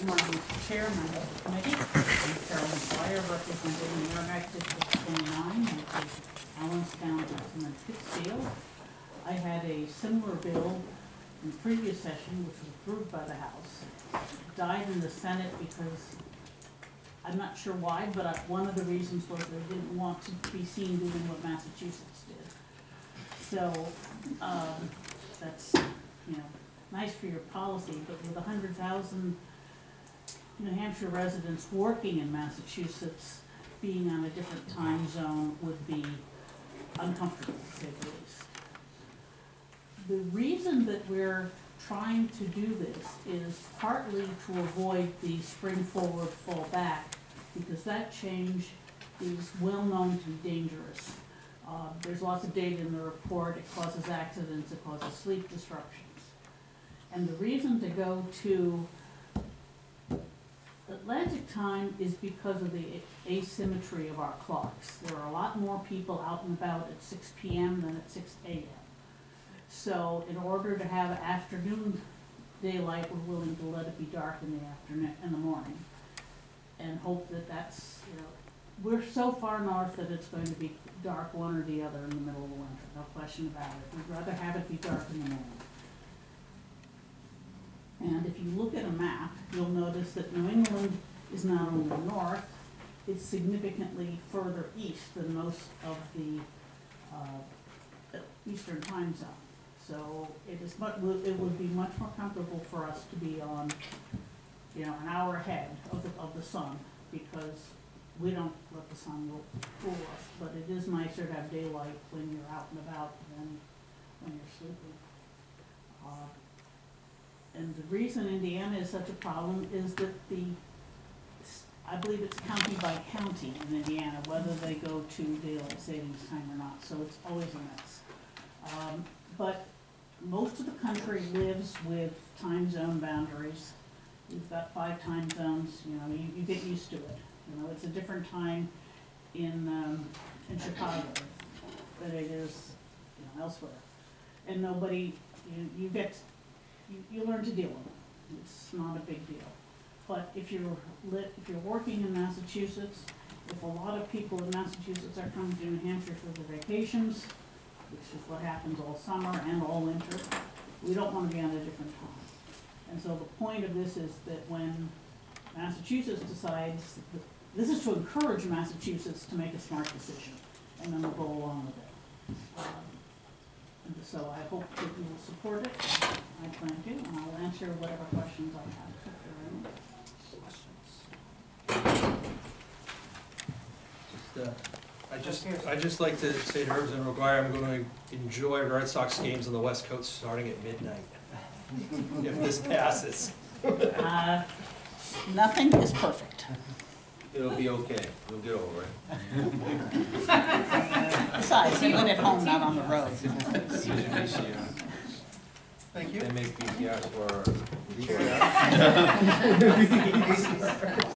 Good morning. Chairman of the committee. I'm Carol McGuire, representing Merrimack District twenty-nine, which is Allenstown, Hudson, and Pittsfield. I had a similar bill in the previous session, which was approved by the House. Died in the Senate because, I'm not sure why, but I- one of the reasons was they didn't want to be seen doing what Massachusetts did. So, um, that's, you know, nice for your policy, but with a hundred thousand New Hampshire residents working in Massachusetts, being on a different time zone would be uncomfortable, to say the least. The reason that we're trying to do this is partly to avoid the spring forward, fall back, because that change is well known to be dangerous. Uh, there's lots of data in the report, it causes accidents, it causes sleep disruptions. And the reason to go to Atlantic time is because of the asymmetry of our clocks. There are a lot more people out and about at six P M than at six A M. So in order to have afternoon daylight, we're willing to let it be dark in the afternoon, in the morning. And hope that that's, you know, we're so far north that it's going to be dark one or the other in the middle of the winter, no question about it. We'd rather have it be dark in the morning. And if you look at a map, you'll notice that New England is not only north, it's significantly further east than most of the, uh, eastern time zone. So it is much, it would be much more comfortable for us to be on, you know, an hour ahead of the, of the sun, because we don't let the sun fool us, but it is nicer to have daylight when you're out and about than when you're sleeping. Uh, and the reason Indiana is such a problem is that the, I believe it's county by county in Indiana, whether they go to daylight savings time or not, so it's always a mess. Um, but most of the country lives with time zone boundaries. You've got five time zones, you know, you, you get used to it. You know, it's a different time in, um, in Chicago than it is, you know, elsewhere. And nobody, you, you get, you, you learn to deal with it. It's not a big deal. But if you're lit, if you're working in Massachusetts, if a lot of people in Massachusetts are coming to New Hampshire for their vacations, which is what happens all summer and all winter, we don't wanna be on a different time. And so the point of this is that when Massachusetts decides, this is to encourage Massachusetts to make a smart decision, and then we'll go along with it. Um, And so I hope that you will support it, I plan to, and I'll answer whatever questions I have, if there are any. Just, uh, I just, I just like to say to and McGuire, I'm gonna enjoy Red Sox games on the West Coast starting at midnight. If this passes. Uh, Nothing is perfect. It'll be okay, we'll get over it. Besides, you live at home, not on the road. Thank you. They make VCRs for.